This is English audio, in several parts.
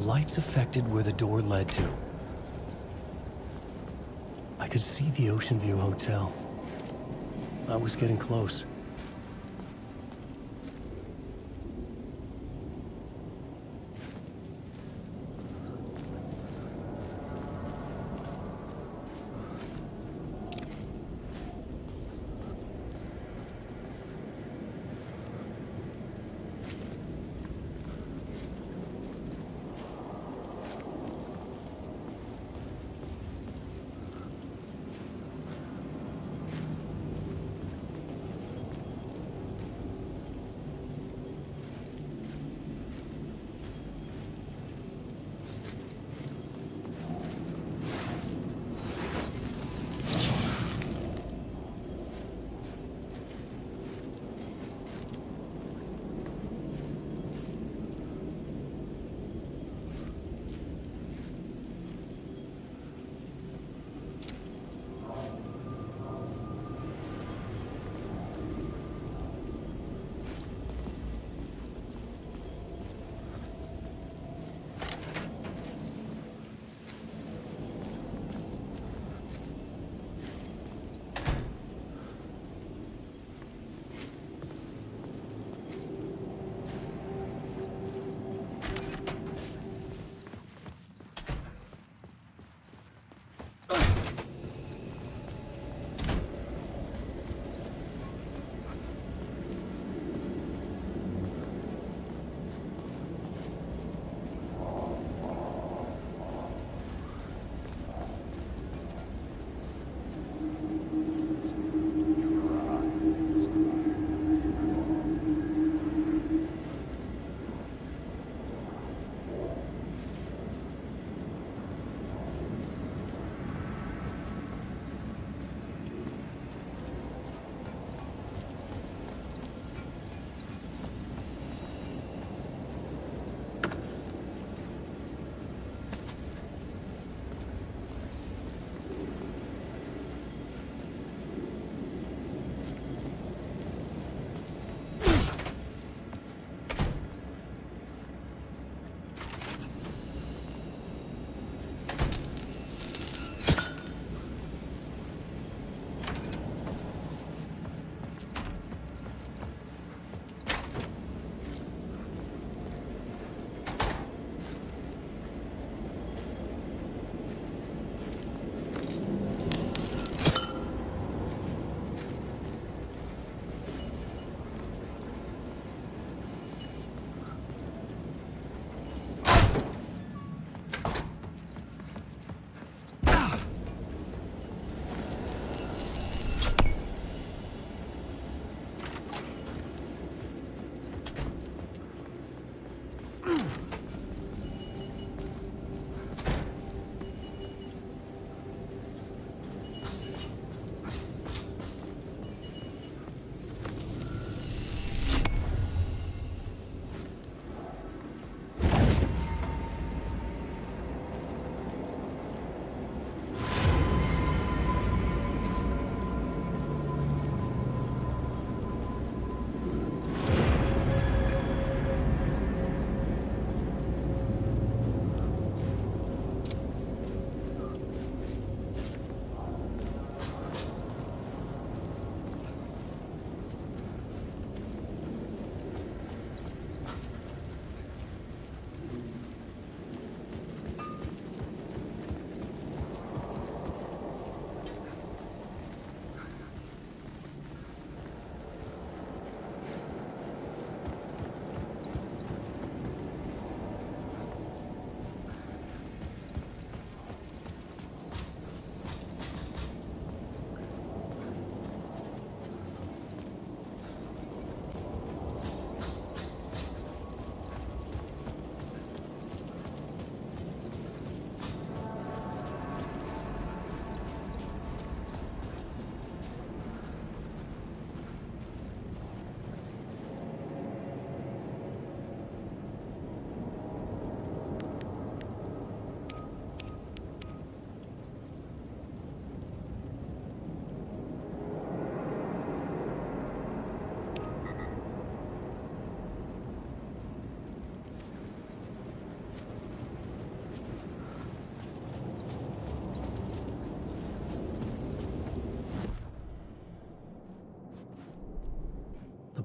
The lights affected where the door led to. I could see the Ocean View Hotel. I was getting close.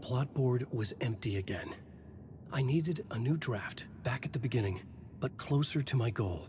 Plot board was empty again. I needed a new draft, back at the beginning, but closer to my goal.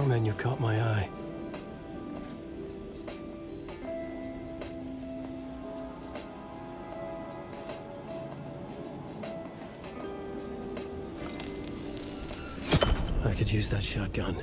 The bar menu caught my eye. I could use that shotgun.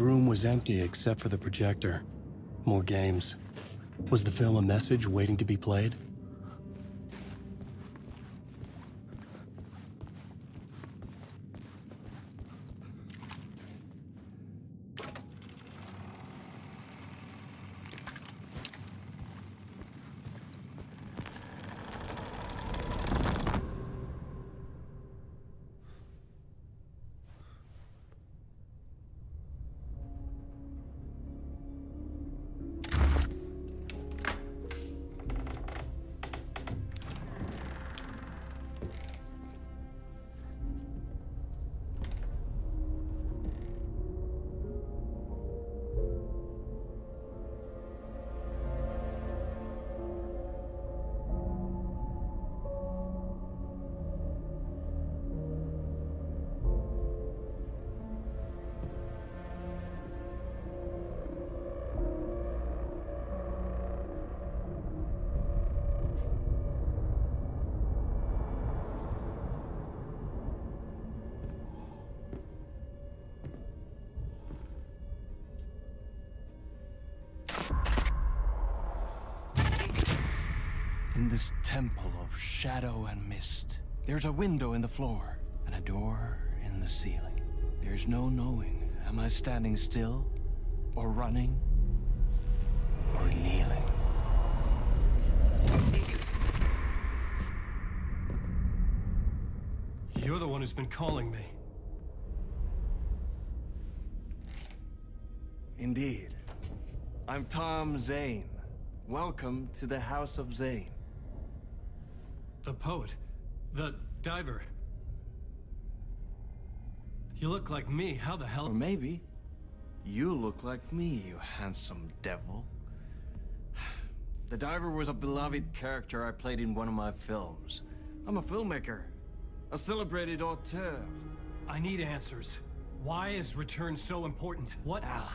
Room was empty except for the projector. More games. Was the film a message waiting to be played? This temple of shadow and mist, there's a window in the floor and a door in the ceiling. There's no knowing, am I standing still, or running, or kneeling? You're the one who's been calling me. Indeed. I'm Tom Zane. Welcome to the House of Zane. The poet. The diver. You look like me. How the hell- Or maybe you look like me, you handsome devil. The diver was a beloved character I played in one of my films. I'm a filmmaker, a celebrated auteur. I need answers. Why is return so important? What? Alan,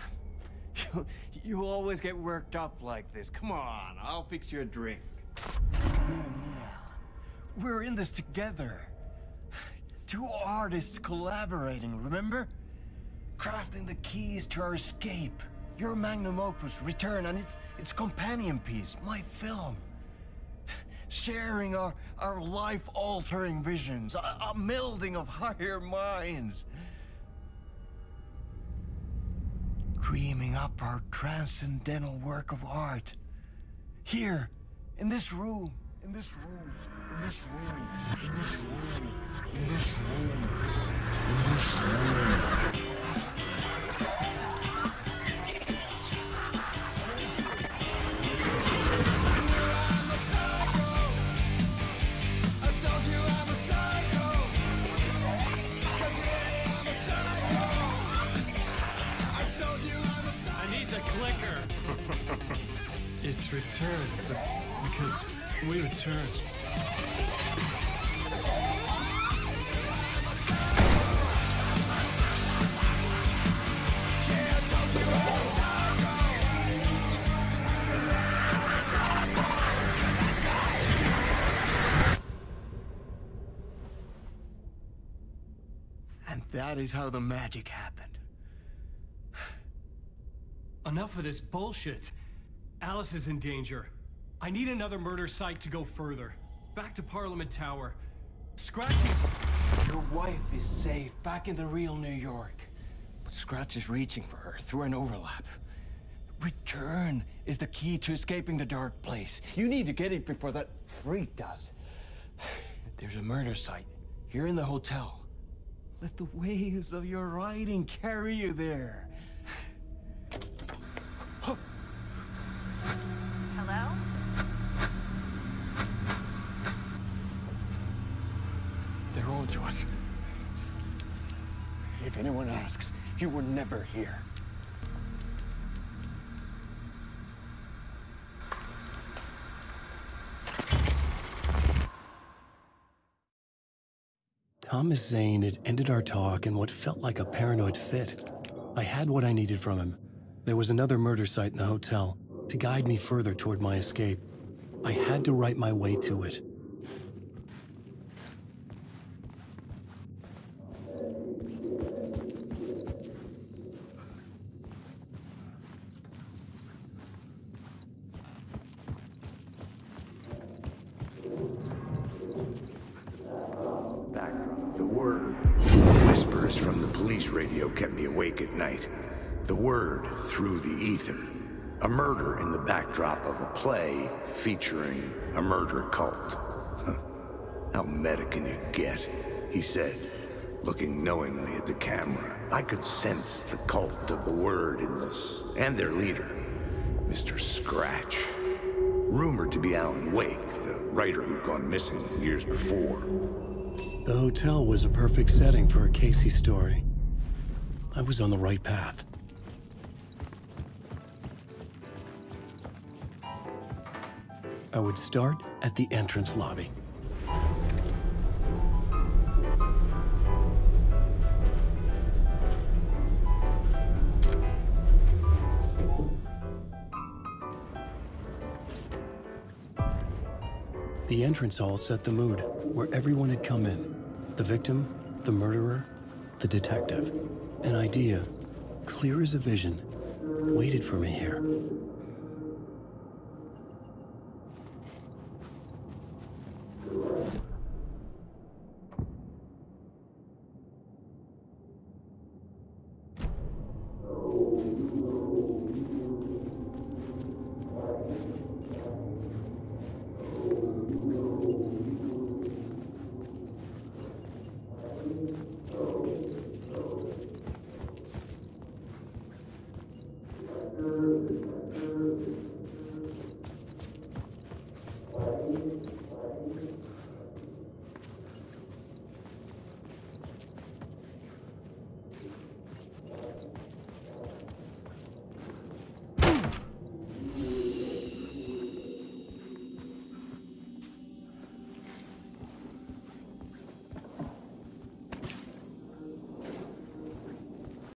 you, you always get worked up like this. Come on, I'll fix you a drink. You and me, Alan. We're in this together. Two artists collaborating, remember? Crafting the keys to our escape. Your magnum opus, Return, and its, its companion piece, my film. Sharing our, our life-altering visions, a, a melding of higher minds. Dreaming up our transcendental work of art. Here, in this room, in this room, in this room, in this room, in this room, in this room. And that is how the magic happened. Enough of this bullshit. Alice is in danger. I need another murder site to go further. Back to Parliament Tower. Scratchy's. Your wife is safe back in the real New York. But Scratch is reaching for her through an overlap. Return is the key to escaping the dark place. You need to get it before that freak does. There's a murder site here in the hotel. Let the waves of your writing carry you there. Never here. Thomas Zane had ended our talk in what felt like a paranoid fit. I had what I needed from him. There was another murder site in the hotel to guide me further toward my escape. I had to write my way to it. Word through the ether. A murder in the backdrop of a play featuring a murder cult. How meta can you get? He said, looking knowingly at the camera. I could sense the cult of the word in this, and their leader, Mr. Scratch. Rumored to be Alan Wake, the writer who'd gone missing years before. The hotel was a perfect setting for a Casey story. I was on the right path. I would start at the entrance lobby. The entrance hall set the mood, where everyone had come in. The victim, the murderer, the detective. An idea, clear as a vision, waited for me here.